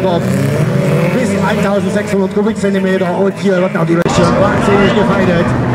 of bis 1600 cubic centimeter. Und hier wird now die Wäsche wahnsinnig.